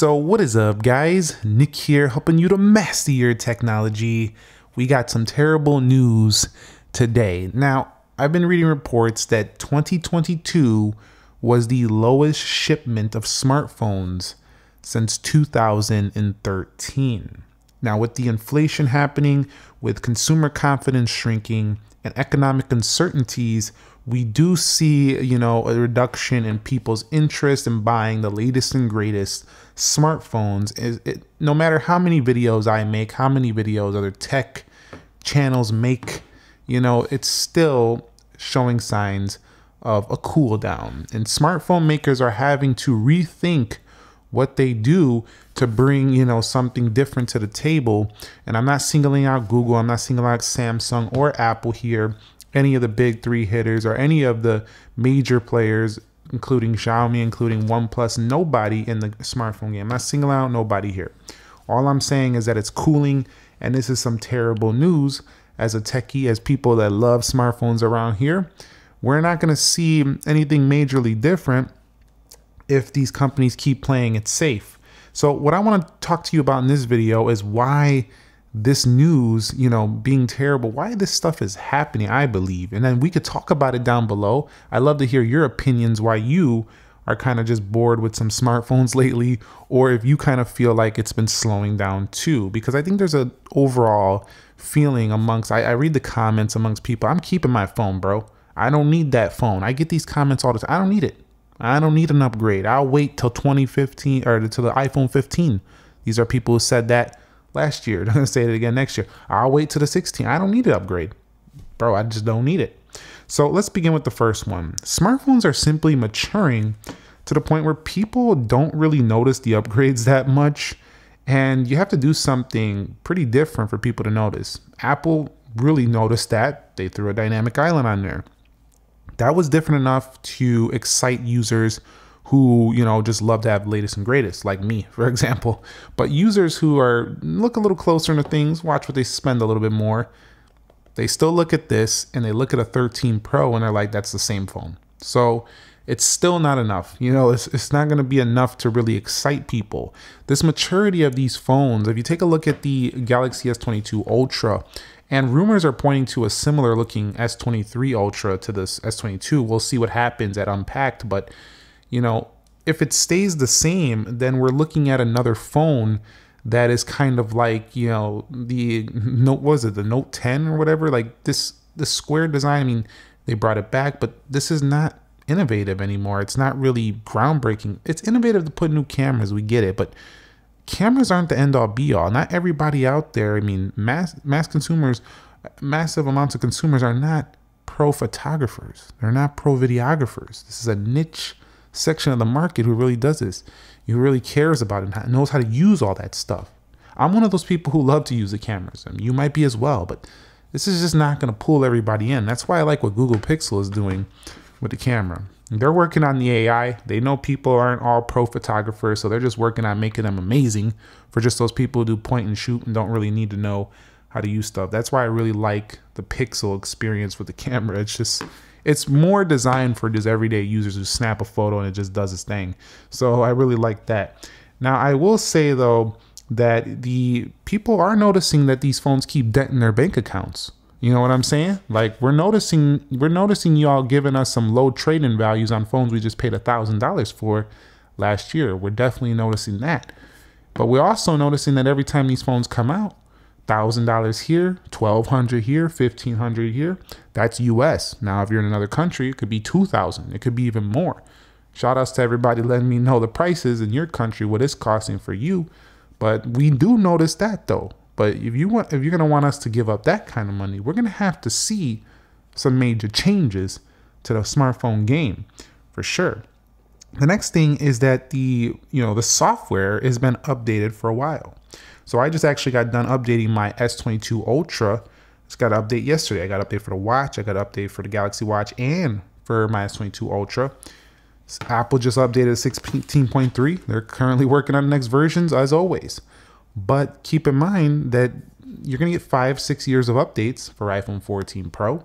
So what is up guys? Nick here helping you to master your technology. We got some terrible news today. Now, I've been reading reports that 2022 was the lowest shipment of smartphones since 2013. Now, with the inflation happening, with consumer confidence shrinking, and economic uncertainties, we do see, you know, a reduction in people's interest in buying the latest and greatest smartphones. It, it, no matter how many videos I make, how many videos other tech channels make, you know, it's still showing signs of a cool down. And smartphone makers are having to rethink what they do to bring you know something different to the table and i'm not singling out google i'm not singling out samsung or apple here any of the big three hitters or any of the major players including xiaomi including oneplus nobody in the smartphone game. I'm not singling out nobody here. All i'm saying is that it's cooling and this is some terrible news. As a techie as people that love smartphones around here we're not going to see anything majorly different if these companies keep playing it safe. So what I want to talk to you about in this video is why this news, you know, being terrible, why this stuff is happening, I believe. And then we could talk about it down below. I love to hear your opinions why you are kind of just bored with some smartphones lately or if you kind of feel like it's been slowing down too because I think there's an overall feeling amongst I, I read the comments amongst people. I'm keeping my phone, bro. I don't need that phone. I get these comments all the time. I don't need it. I don't need an upgrade. I'll wait till 2015 or till the iPhone 15. These are people who said that last year. Going to say it again next year. I'll wait till the 16. I don't need an upgrade. Bro, I just don't need it. So let's begin with the first one. Smartphones are simply maturing to the point where people don't really notice the upgrades that much. And you have to do something pretty different for people to notice. Apple really noticed that. They threw a dynamic island on there that was different enough to excite users who you know just love to have latest and greatest like me for example but users who are look a little closer into things watch what they spend a little bit more they still look at this and they look at a 13 pro and they're like that's the same phone so it's still not enough you know it's, it's not going to be enough to really excite people this maturity of these phones if you take a look at the galaxy s22 ultra and rumors are pointing to a similar looking S23 Ultra to this S22. We'll see what happens at Unpacked, but you know, if it stays the same, then we're looking at another phone that is kind of like, you know, the note was it the Note 10 or whatever, like this the square design, I mean, they brought it back, but this is not innovative anymore. It's not really groundbreaking. It's innovative to put new cameras, we get it, but cameras aren't the end all be all. Not everybody out there, I mean, mass mass consumers, massive amounts of consumers are not pro photographers. They're not pro videographers. This is a niche section of the market who really does this, who really cares about it and knows how to use all that stuff. I'm one of those people who love to use the cameras. I mean, you might be as well, but this is just not going to pull everybody in. That's why I like what Google Pixel is doing with the camera. They're working on the AI. They know people aren't all pro photographers, so they're just working on making them amazing for just those people who do point and shoot and don't really need to know how to use stuff. That's why I really like the Pixel experience with the camera. It's just it's more designed for just everyday users who snap a photo and it just does its thing. So I really like that. Now I will say though that the people are noticing that these phones keep denting their bank accounts. You know what I'm saying? Like we're noticing we're noticing y'all giving us some low trading values on phones we just paid a thousand dollars for last year. We're definitely noticing that. But we're also noticing that every time these phones come out, thousand dollars here, twelve hundred here, fifteen hundred here. That's US. Now if you're in another country, it could be two thousand. It could be even more. Shout outs to everybody letting me know the prices in your country, what it's costing for you. But we do notice that though. But if you want, if you're gonna want us to give up that kind of money, we're gonna have to see some major changes to the smartphone game for sure. The next thing is that the you know the software has been updated for a while. So I just actually got done updating my S22 Ultra. It's got an update yesterday. I got an update for the watch. I got an update for the Galaxy Watch and for my S22 Ultra. Apple just updated 16.3. They're currently working on the next versions as always. But keep in mind that you're going to get five, six years of updates for iPhone 14 Pro.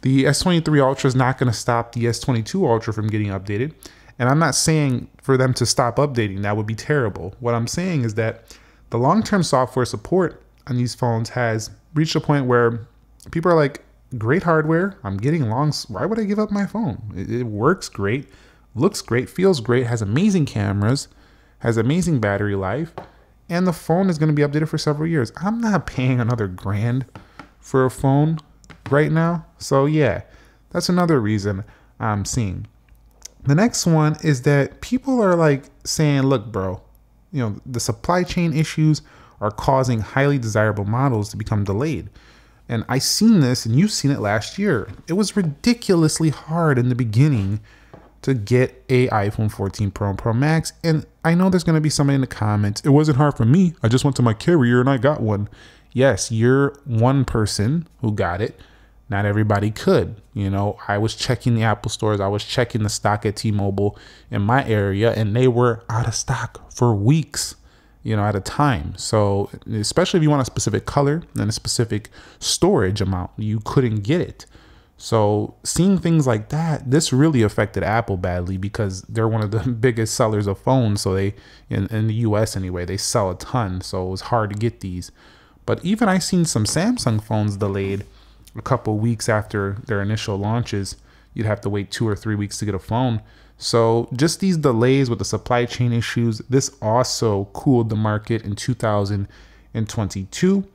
The S23 Ultra is not going to stop the S22 Ultra from getting updated. And I'm not saying for them to stop updating, that would be terrible. What I'm saying is that the long term software support on these phones has reached a point where people are like, great hardware. I'm getting long. Why would I give up my phone? It, it works great, looks great, feels great, has amazing cameras, has amazing battery life, and the phone is going to be updated for several years. I'm not paying another grand for a phone right now. So, yeah, that's another reason I'm seeing. The next one is that people are like saying, look, bro, you know, the supply chain issues are causing highly desirable models to become delayed. And I seen this and you've seen it last year. It was ridiculously hard in the beginning to get a iPhone 14 Pro and Pro Max. And I know there's going to be somebody in the comments. It wasn't hard for me. I just went to my carrier and I got one. Yes, you're one person who got it. Not everybody could. You know, I was checking the Apple stores, I was checking the stock at T Mobile in my area, and they were out of stock for weeks, you know, at a time. So, especially if you want a specific color and a specific storage amount, you couldn't get it. So, seeing things like that, this really affected Apple badly because they're one of the biggest sellers of phones. So, they, in, in the US anyway, they sell a ton. So, it was hard to get these. But even I seen some Samsung phones delayed a couple weeks after their initial launches. You'd have to wait two or three weeks to get a phone. So, just these delays with the supply chain issues, this also cooled the market in 2022.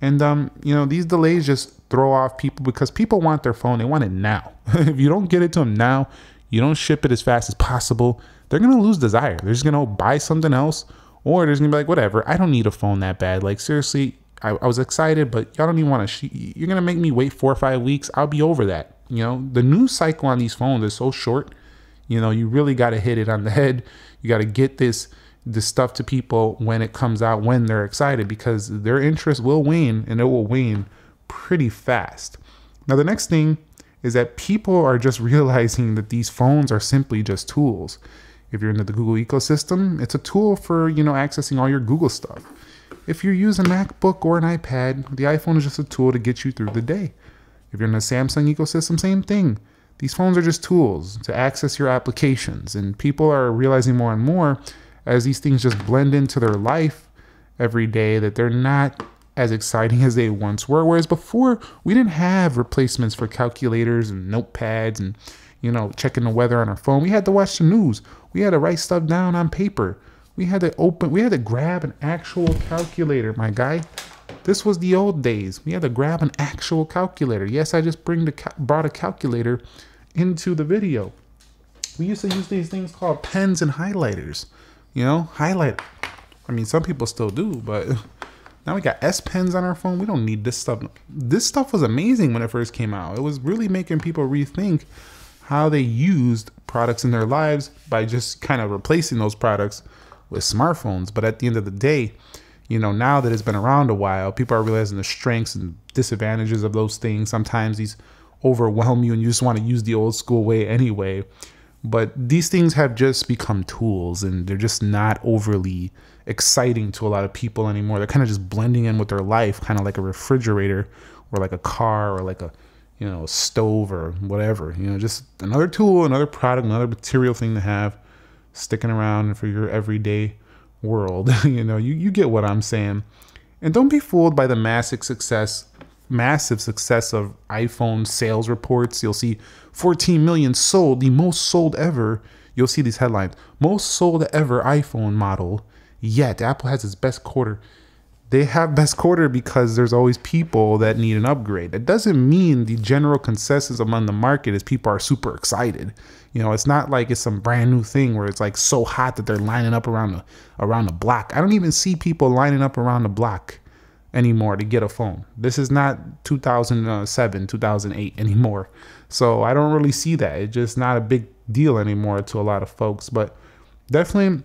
And, um, you know, these delays just throw off people because people want their phone. They want it now. if you don't get it to them now, you don't ship it as fast as possible, they're to lose desire. They're just to buy something else or they're just to be like, whatever, I don't need a phone that bad. Like, seriously, I, I was excited, but y'all don't even want to. Sh- you're gonna make me wait four or five weeks. I'll be over that. You know, the news cycle on these phones is so short. You know, you really got to hit it on the head. You got to get this this stuff to people when it comes out when they're excited because their interest will wane and it will wane pretty fast. Now, the next thing is that people are just realizing that these phones are simply just tools. If you're into the Google ecosystem, it's a tool for, you know, accessing all your Google stuff. If you use a MacBook or an iPad, the iPhone is just a tool to get you through the day. If you're in the Samsung ecosystem, same thing. These phones are just tools to access your applications, and people are realizing more and more as these things just blend into their life every day that they're not as exciting as they once were. Whereas before, we didn't have replacements for calculators and notepads and, you know, checking the weather on our phone. We had to watch the news. We had to write stuff down on paper. We had to open, we had to grab an actual calculator, my guy. This was the old days. We had to grab an actual calculator. Yes, I just bring the brought a calculator into the video. We used to use these things called pens and highlighters. You know, highlight. I mean, some people still do, but now we got S pens on our phone. We don't need this stuff. This stuff was amazing when it first came out. It was really making people rethink how they used products in their lives by just kind of replacing those products with smartphones. But at the end of the day, you know, now that it's been around a while, people are realizing the strengths and disadvantages of those things. Sometimes these overwhelm you and you just want to use the old school way anyway. But these things have just become tools and they're just not overly exciting to a lot of people anymore. They're kind of just blending in with their life, kind of like a refrigerator or like a car or like a you know, a stove or whatever. You know, just another tool, another product, another material thing to have sticking around for your everyday world. you know, you, you get what I'm saying. And don't be fooled by the massive success massive success of iPhone sales reports. You'll see 14 million sold, the most sold ever. You'll see these headlines. Most sold ever iPhone model. Yet Apple has its best quarter they have best quarter because there's always people that need an upgrade. That doesn't mean the general consensus among the market is people are super excited. You know, it's not like it's some brand new thing where it's like so hot that they're lining up around the around the block. I don't even see people lining up around the block anymore to get a phone. This is not 2007, 2008 anymore. So I don't really see that. It's just not a big deal anymore to a lot of folks, but definitely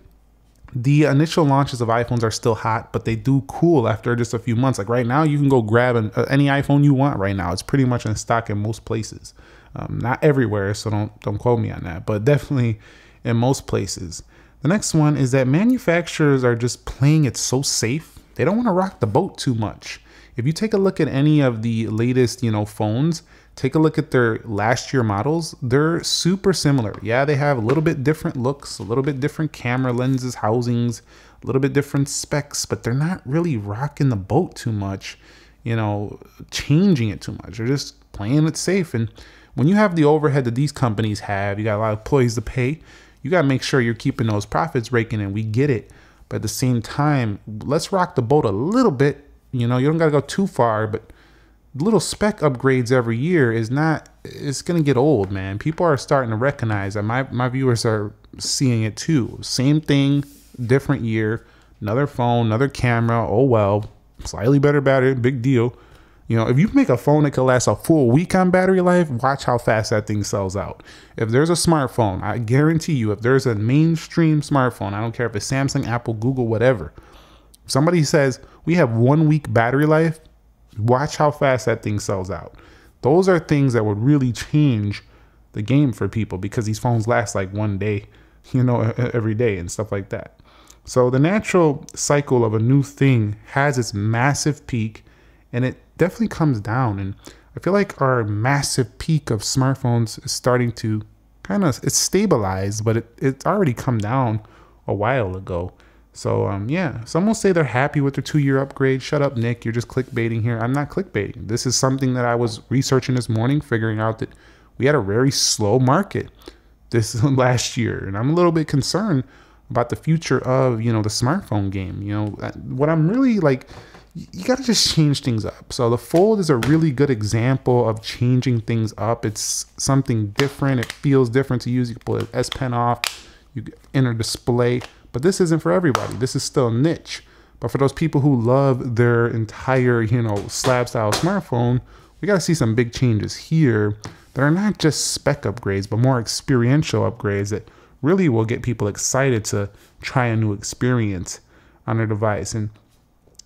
the initial launches of iPhones are still hot, but they do cool after just a few months. Like right now, you can go grab an, uh, any iPhone you want right now. It's pretty much in stock in most places. Um, not everywhere, so don't don't quote me on that, but definitely in most places. The next one is that manufacturers are just playing it so safe. They don't want to rock the boat too much. If you take a look at any of the latest, you know, phones, take a look at their last year models, they're super similar. Yeah, they have a little bit different looks, a little bit different camera lenses, housings, a little bit different specs, but they're not really rocking the boat too much, you know, changing it too much. They're just playing it safe. And when you have the overhead that these companies have, you got a lot of employees to pay, you got to make sure you're keeping those profits raking and we get it. But at the same time, let's rock the boat a little bit. You know, you don't got to go too far, but little spec upgrades every year is not it's going to get old man. People are starting to recognize that. My, my viewers are seeing it too. Same thing different year. Another phone another camera. Oh well slightly better battery big deal. You know if you make a phone that can last a full week on battery life watch how fast that thing sells out. If there's a smartphone i guarantee you if there's a mainstream smartphone i don't care if it's samsung apple google whatever somebody says we have one week battery life Watch how fast that thing sells out. Those are things that would really change the game for people because these phones last like one day, you know, every day and stuff like that. So the natural cycle of a new thing has its massive peak and it definitely comes down. And I feel like our massive peak of smartphones is starting to kind of it's stabilized, but it, it's already come down a while ago. So um, yeah, some will say they're happy with their two-year upgrade. Shut up, Nick. You're just clickbaiting here. I'm not clickbaiting. This is something that I was researching this morning, figuring out that we had a very slow market this last year, and I'm a little bit concerned about the future of you know the smartphone game. You know uh, what I'm really like. You got to just change things up. So the Fold is a really good example of changing things up. It's something different. It feels different to use. You can pull the S Pen off. You enter display but this isn't for everybody. This is still niche. But for those people who love their entire, you know, slab style smartphone, we got to see some big changes here that are not just spec upgrades, but more experiential upgrades that really will get people excited to try a new experience on their device. And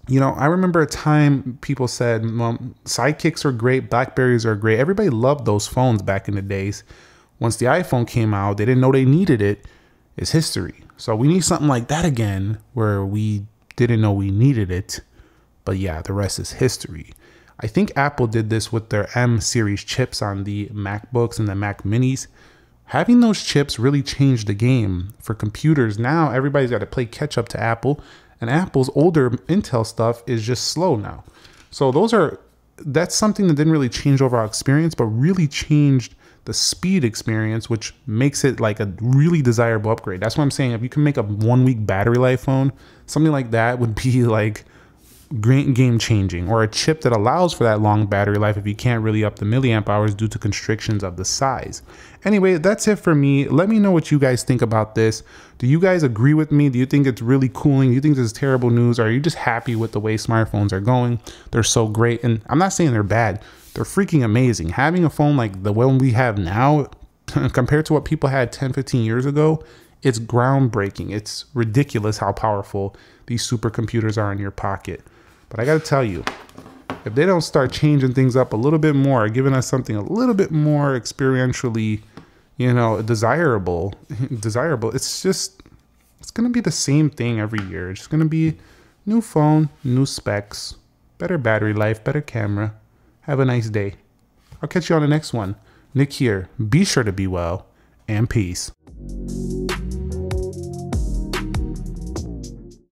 you know, I remember a time people said well, sidekicks are great, Blackberries are great. Everybody loved those phones back in the days. Once the iPhone came out, they didn't know they needed it. It's history. So we need something like that again where we didn't know we needed it. But yeah, the rest is history. I think Apple did this with their M series chips on the MacBooks and the Mac Minis. Having those chips really changed the game for computers. Now everybody's got to play catch up to Apple, and Apple's older Intel stuff is just slow now. So those are that's something that didn't really change overall experience, but really changed the speed experience, which makes it like a really desirable upgrade. That's what I'm saying. If you can make a one week battery life phone, something like that would be like game changing or a chip that allows for that long battery life if you can't really up the milliamp hours due to constrictions of the size. Anyway, that's it for me. Let me know what you guys think about this. Do you guys agree with me? Do you think it's really cooling? Do you think this is terrible news? Or are you just happy with the way smartphones are going? They're so great. And I'm not saying they're bad. They're freaking amazing. Having a phone like the one we have now compared to what people had 10, 15 years ago, it's groundbreaking. It's ridiculous how powerful these supercomputers are in your pocket. But I got to tell you, if they don't start changing things up a little bit more, giving us something a little bit more experientially, you know, desirable, desirable, it's just it's going to be the same thing every year. It's going to be new phone, new specs, better battery life, better camera, have a nice day. I'll catch you on the next one. Nick here. Be sure to be well and peace.